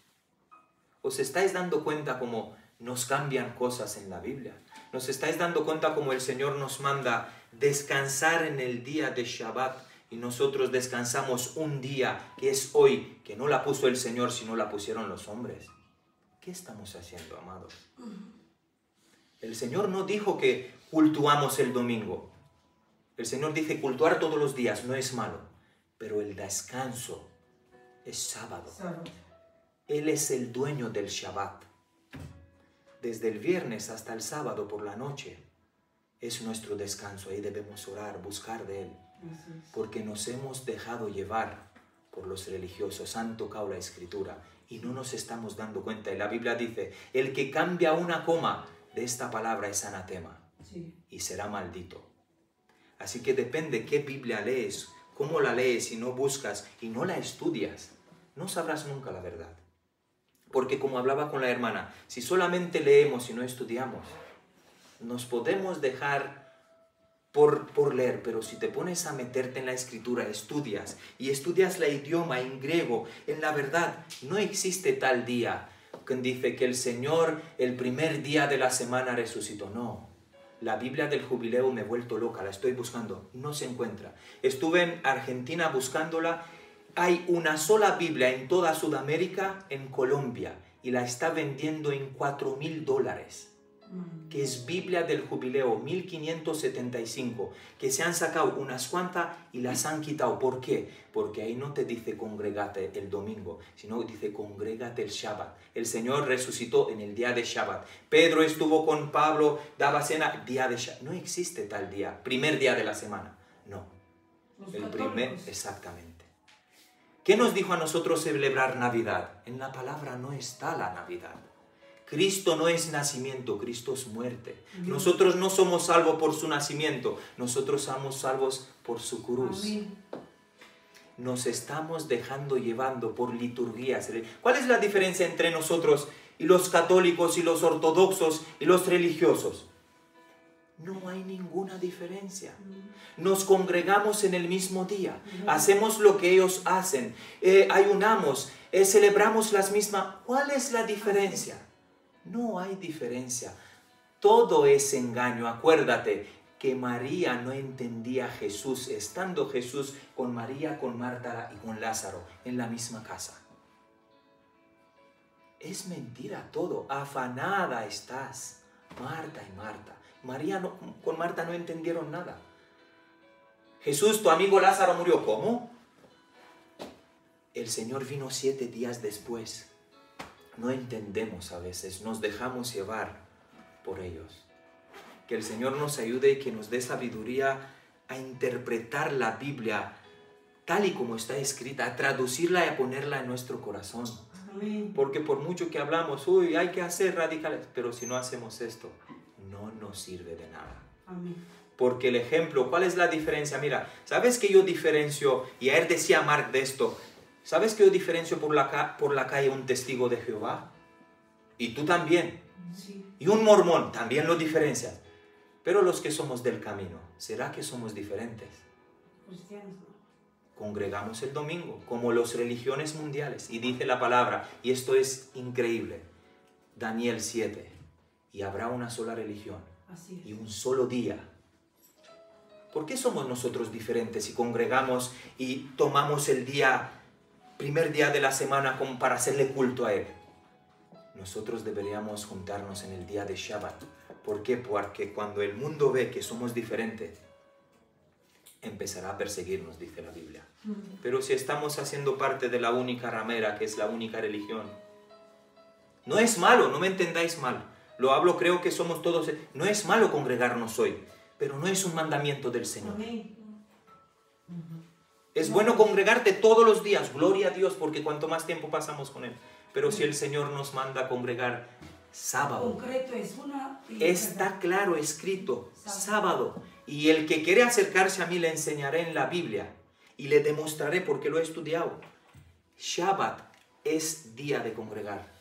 ¿Os estáis dando cuenta cómo nos cambian cosas en la Biblia? ¿Nos estáis dando cuenta cómo el Señor nos manda descansar en el día de Shabbat y nosotros descansamos un día que es hoy, que no la puso el Señor, sino la pusieron los hombres? ¿Qué estamos haciendo, amados? El Señor no dijo que cultuamos el domingo. El Señor dice cultuar todos los días no es malo, pero el descanso es sábado. Él es el dueño del Shabbat. Desde el viernes hasta el sábado por la noche es nuestro descanso. Ahí debemos orar, buscar de Él. Porque nos hemos dejado llevar por los religiosos. Han tocado la escritura y no nos estamos dando cuenta. Y la Biblia dice, el que cambia una coma de esta palabra es anatema y será maldito. Así que depende qué Biblia lees, cómo la lees y no buscas y no la estudias, no sabrás nunca la verdad. Porque como hablaba con la hermana, si solamente leemos y no estudiamos, nos podemos dejar por, por leer, pero si te pones a meterte en la escritura, estudias y estudias la idioma en griego, en la verdad, no existe tal día que dice que el Señor el primer día de la semana resucitó. No, la Biblia del jubileo me he vuelto loca, la estoy buscando, no se encuentra. Estuve en Argentina buscándola, hay una sola Biblia en toda Sudamérica, en Colombia, y la está vendiendo en 4 mil dólares que es Biblia del Jubileo 1575, que se han sacado unas cuantas y las han quitado. ¿Por qué? Porque ahí no te dice congregate el domingo, sino dice congregate el Shabbat. El Señor resucitó en el día de Shabbat. Pedro estuvo con Pablo, daba cena, día de Shabbat. No existe tal día, primer día de la semana. No, el primer, exactamente. ¿Qué nos dijo a nosotros celebrar Navidad? En la palabra no está la Navidad. Cristo no es nacimiento, Cristo es muerte. Nosotros no somos salvos por su nacimiento, nosotros somos salvos por su cruz. Nos estamos dejando llevando por liturgías. ¿Cuál es la diferencia entre nosotros y los católicos y los ortodoxos y los religiosos? No hay ninguna diferencia. Nos congregamos en el mismo día, hacemos lo que ellos hacen, eh, ayunamos, eh, celebramos las mismas. ¿Cuál es la diferencia? No hay diferencia. Todo es engaño. Acuérdate que María no entendía a Jesús estando Jesús con María, con Marta y con Lázaro en la misma casa. Es mentira todo. Afanada estás, Marta y Marta. María no- con Marta no entendieron nada. Jesús, tu amigo Lázaro murió. ¿Cómo? El Señor vino siete días después no entendemos a veces, nos dejamos llevar por ellos. Que el Señor nos ayude y que nos dé sabiduría a interpretar la Biblia tal y como está escrita, a traducirla y a ponerla en nuestro corazón. Porque por mucho que hablamos, uy, hay que hacer radicales, pero si no hacemos esto, no sirve de nada. Porque el ejemplo, ¿cuál es la diferencia? Mira, ¿sabes que yo diferencio? Y ayer decía Mark de esto. ¿Sabes que yo diferencio por la, por la calle un testigo de Jehová? Y tú también. Y un mormón también lo diferencias. Pero los que somos del camino, ¿será que somos diferentes? congregamos el domingo, como las religiones mundiales. Y dice la palabra, y esto es increíble, Daniel 7, y habrá una sola religión Así y un solo día. ¿Por qué somos nosotros diferentes y congregamos y tomamos el día, primer día de la semana como para hacerle culto a Él? Nosotros deberíamos juntarnos en el día de Shabbat. ¿Por qué? Porque cuando el mundo ve que somos diferentes, empezará a perseguirnos, dice la Biblia. Pero si estamos haciendo parte de la única ramera, que es la única religión, no es malo, no me entendáis mal. Lo hablo, creo que somos todos. No es malo congregarnos hoy, pero no es un mandamiento del Señor. Es bueno congregarte todos los días, gloria a Dios, porque cuanto más tiempo pasamos con Él. Pero si el Señor nos manda a congregar sábado, está claro escrito, sábado. Y el que quiere acercarse a mí le enseñaré en la Biblia y le demostraré porque lo he estudiado. Shabbat es día de congregar.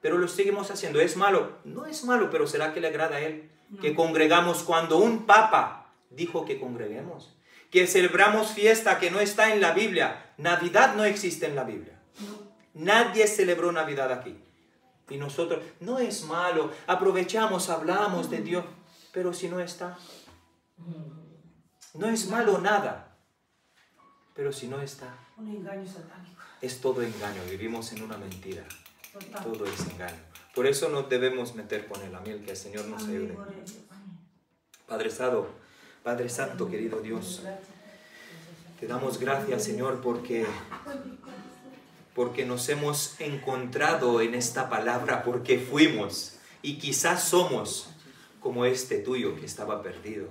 Pero lo seguimos haciendo. ¿Es malo? No es malo, pero ¿será que le agrada a Él? Que congregamos cuando un papa dijo que congreguemos. Que celebramos fiesta que no está en la Biblia. Navidad no existe en la Biblia. Nadie celebró Navidad aquí. Y nosotros, no es malo, aprovechamos, hablamos de Dios, pero si no está, no es malo nada. Pero si no está, Un engaño satánico. es todo engaño, vivimos en una mentira, Total. todo es engaño. Por eso nos debemos meter con el miel, que el Señor nos Amén, ayude. Padre Santo, Padre Santo, querido Dios, te damos gracias, Señor, porque porque nos hemos encontrado en esta palabra, porque fuimos y quizás somos como este tuyo que estaba perdido.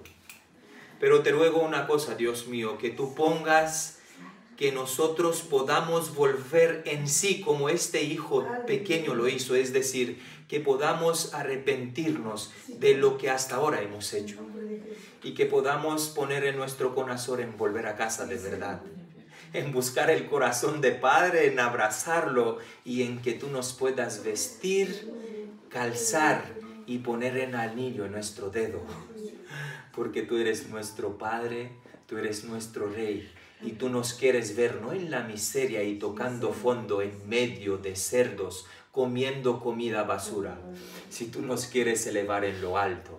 Pero te ruego una cosa, Dios mío, que tú pongas que nosotros podamos volver en sí como este hijo pequeño lo hizo, es decir, que podamos arrepentirnos de lo que hasta ahora hemos hecho y que podamos poner en nuestro corazón en volver a casa de verdad, en buscar el corazón de Padre, en abrazarlo y en que tú nos puedas vestir, calzar y poner en anillo en nuestro dedo, porque tú eres nuestro Padre, tú eres nuestro Rey. Y tú nos quieres ver no en la miseria y tocando fondo en medio de cerdos, comiendo comida basura. Si tú nos quieres elevar en lo alto.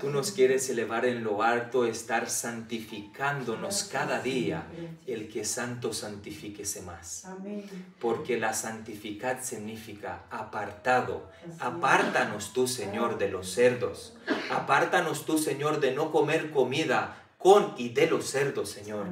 Tú nos quieres elevar en lo alto, estar santificándonos cada día. El que santo santifíquese más. Porque la santificad significa apartado. Apártanos tú, Señor, de los cerdos. Apártanos tú, Señor, de no comer comida con y de los cerdos, Señor.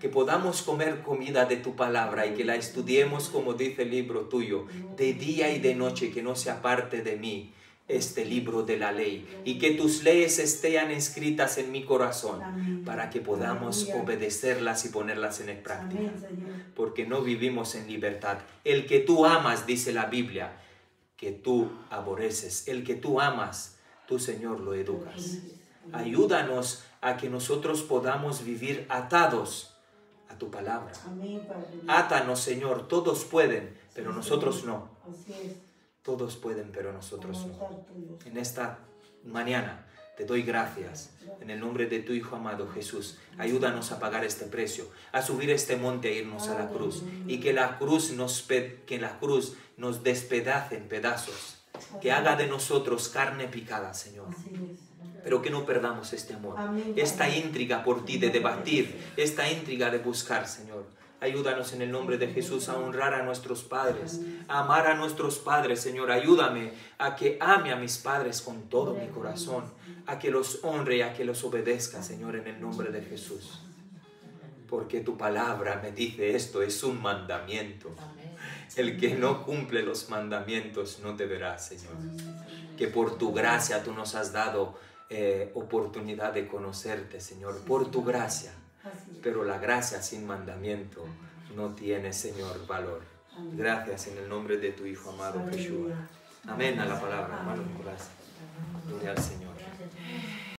Que podamos comer comida de tu palabra y que la estudiemos como dice el libro tuyo, de día y de noche, que no se aparte de mí este libro de la ley y que tus leyes estén escritas en mi corazón Amén. para que podamos obedecerlas y ponerlas en práctica. Amén. Porque no vivimos en libertad. El que tú amas, dice la Biblia, que tú aborreces. El que tú amas, tú Señor lo educas. Ayúdanos a que nosotros podamos vivir atados a tu palabra. Amén, Padre. Átanos, Señor. Todos pueden, pero nosotros no. Así es. Todos pueden, pero nosotros no. En esta mañana te doy gracias en el nombre de tu Hijo amado Jesús. Ayúdanos a pagar este precio, a subir este monte e irnos a la cruz y que la cruz nos que la cruz nos despedace en pedazos, que haga de nosotros carne picada, Señor. Pero que no perdamos este amor, Amén, esta intriga por ti de debatir, esta intriga de buscar, Señor. Ayúdanos en el nombre de Jesús a honrar a nuestros padres, a amar a nuestros padres, Señor. Ayúdame a que ame a mis padres con todo mi corazón, a que los honre y a que los obedezca, Señor, en el nombre de Jesús. Porque tu palabra me dice esto, es un mandamiento. El que no cumple los mandamientos no te verá, Señor. Que por tu gracia tú nos has dado eh, oportunidad de conocerte, Señor, por tu gracia. Pero la gracia sin mandamiento no tiene, Señor, valor. Gracias en el nombre de tu Hijo amado Jesús. Aleluya. Amén a la palabra, hermano Nicolás. Gloria al Señor.